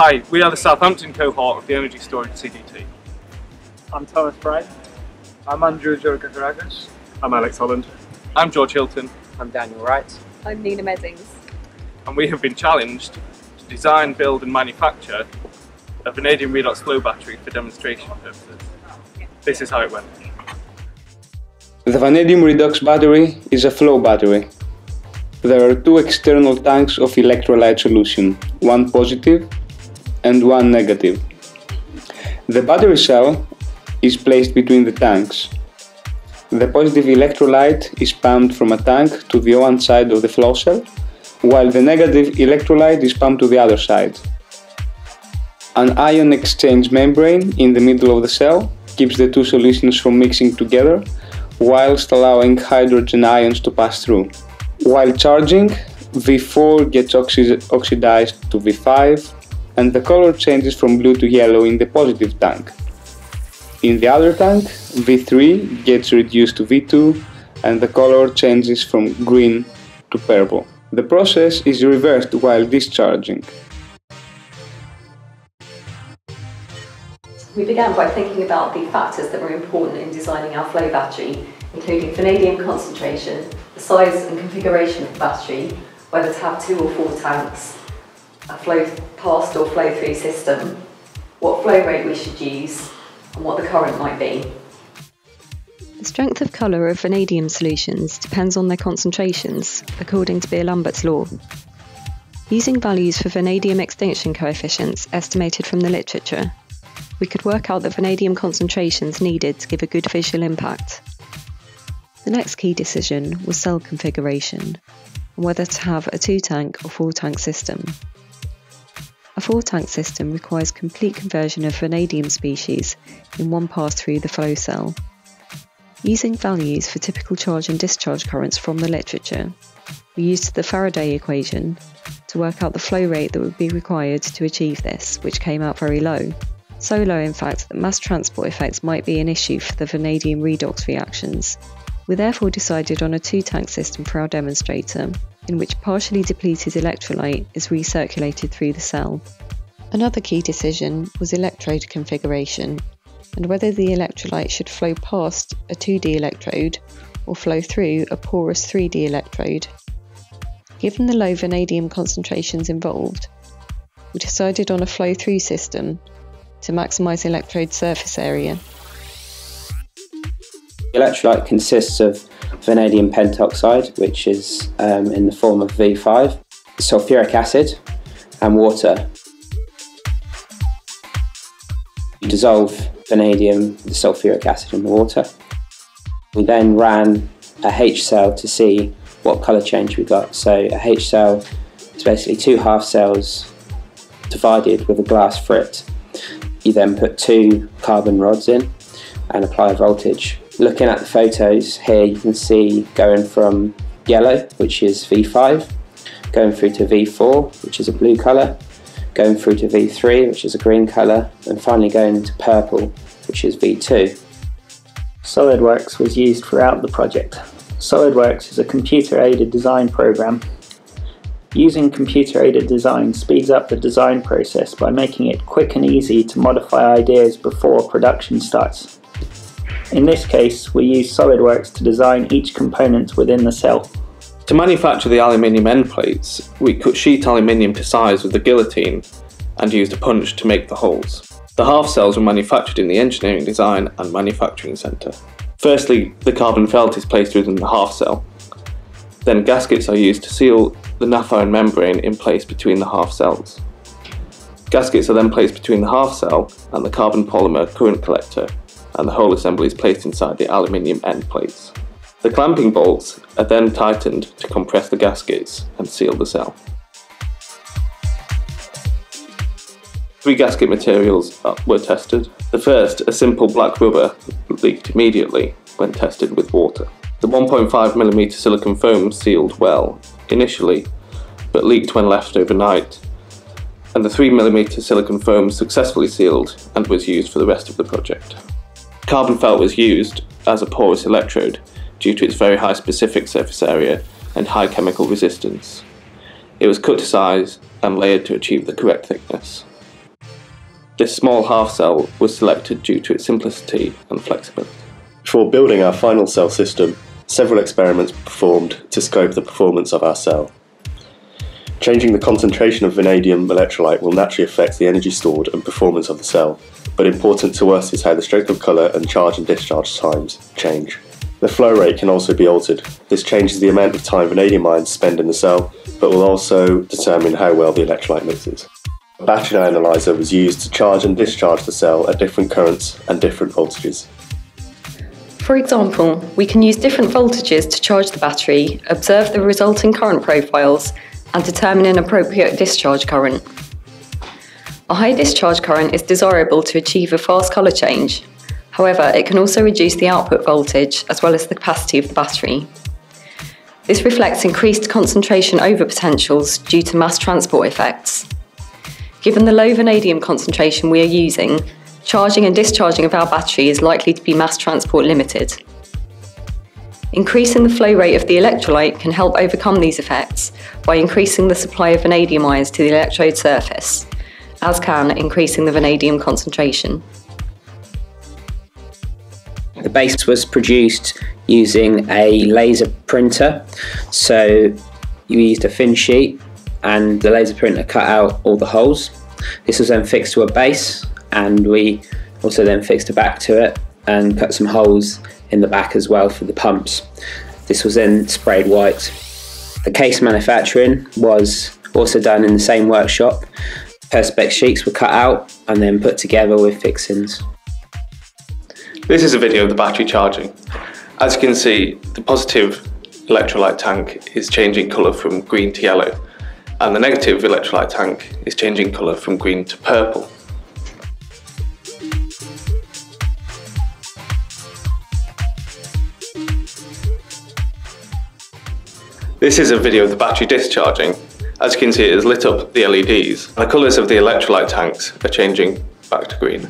Hi, we are the Southampton cohort of the Energy Storage CDT. I'm Thomas Bryan. I'm Andrew Georgakaragas. I'm Alex Holland. I'm George Hilton. I'm Daniel Wright. I'm Nina Meddings. And we have been challenged to design, build and manufacture a vanadium redox flow battery for demonstration purposes. This is how it went. The vanadium redox battery is a flow battery. There are two external tanks of electrolyte solution, one positive and one negative. The battery cell is placed between the tanks. The positive electrolyte is pumped from a tank to the one side of the flow cell, while the negative electrolyte is pumped to the other side. An ion exchange membrane in the middle of the cell keeps the two solutions from mixing together, whilst allowing hydrogen ions to pass through. While charging, V4 gets oxi- oxidized to V5 and the color changes from blue to yellow in the positive tank. In the other tank, V3 gets reduced to V2 and the color changes from green to purple. The process is reversed while discharging. We began by thinking about the factors that were important in designing our flow battery, including vanadium concentration, the size and configuration of the battery, whether to have two or four tanks, a flow past or flow through system, what flow rate we should use, and what the current might be. The strength of colour of vanadium solutions depends on their concentrations, according to Beer-Lambert's law. Using values for vanadium extinction coefficients estimated from the literature, we could work out the vanadium concentrations needed to give a good visual impact. The next key decision was cell configuration and whether to have a two tank or four tank system. A four tank system requires complete conversion of vanadium species in one pass through the flow cell. Using values for typical charge and discharge currents from the literature, we used the Faraday equation to work out the flow rate that would be required to achieve this, which came out very low. So low, in fact, that mass transport effects might be an issue for the vanadium redox reactions. We therefore decided on a two tank system for our demonstrator, in which partially depleted electrolyte is recirculated through the cell. Another key decision was electrode configuration and whether the electrolyte should flow past a 2D electrode or flow through a porous 3D electrode. Given the low vanadium concentrations involved, we decided on a flow through system to maximise electrode surface area. The electrolyte consists of vanadium pentoxide, which is um, in the form of V5, sulfuric acid, and water. You dissolve vanadium, the sulfuric acid, in the water. We then ran a H cell to see what colour change we got. So a H cell is basically two half cells divided with a glass frit. You then put two carbon rods in and apply a voltage. Looking at the photos here, you can see going from yellow, which is V5, going through to V4, which is a blue colour, going through to V3, which is a green colour, and finally going to purple, which is V2. SolidWorks was used throughout the project. SolidWorks is a computer-aided design program. Using computer-aided design speeds up the design process by making it quick and easy to modify ideas before production starts. In this case, we use SolidWorks to design each component within the cell. To manufacture the aluminium end plates, we cut sheet aluminium to size with the guillotine and used a punch to make the holes. The half cells were manufactured in the engineering design and manufacturing centre. Firstly, the carbon felt is placed within the half cell. Then gaskets are used to seal the Nafion membrane in place between the half cells. Gaskets are then placed between the half cell and the carbon polymer current collector, and the whole assembly is placed inside the aluminium end plates. The clamping bolts are then tightened to compress the gaskets and seal the cell. Three gasket materials were tested. The first, a simple black rubber, leaked immediately when tested with water. The 1.5mm silicon foam sealed well initially, but leaked when left overnight. And the 3mm silicon foam successfully sealed and was used for the rest of the project. Carbon felt was used as a porous electrode due to its very high specific surface area and high chemical resistance. It was cut to size and layered to achieve the correct thickness. This small half cell was selected due to its simplicity and flexibility. Before building our final cell system, several experiments were performed to scope the performance of our cell. Changing the concentration of vanadium electrolyte will naturally affect the energy stored and performance of the cell, but important to us is how the strength of colour and charge and discharge times change. The flow rate can also be altered. This changes the amount of time vanadium ions spend in the cell, but will also determine how well the electrolyte mixes. A battery analyzer was used to charge and discharge the cell at different currents and different voltages. For example, we can use different voltages to charge the battery, observe the resulting current profiles, and determine an appropriate discharge current. A high discharge current is desirable to achieve a fast colour change. However, it can also reduce the output voltage as well as the capacity of the battery. This reflects increased concentration over potentials due to mass transport effects. Given the low vanadium concentration we are using, charging and discharging of our battery is likely to be mass transport limited. Increasing the flow rate of the electrolyte can help overcome these effects by increasing the supply of vanadium ions to the electrode surface, as can increasing the vanadium concentration. The base was produced using a laser printer. So you used a thin sheet and the laser printer cut out all the holes. This was then fixed to a base and we also then fixed a back to it and cut some holes in the back as well for the pumps. This was then sprayed white. The case manufacturing was also done in the same workshop. Perspex sheets were cut out and then put together with fixings. This is a video of the battery charging. As you can see, the positive electrolyte tank is changing colour from green to yellow, and the negative electrolyte tank is changing colour from green to purple. This is a video of the battery discharging. As you can see, it has lit up the LEDs. The colours of the electrolyte tanks are changing back to green.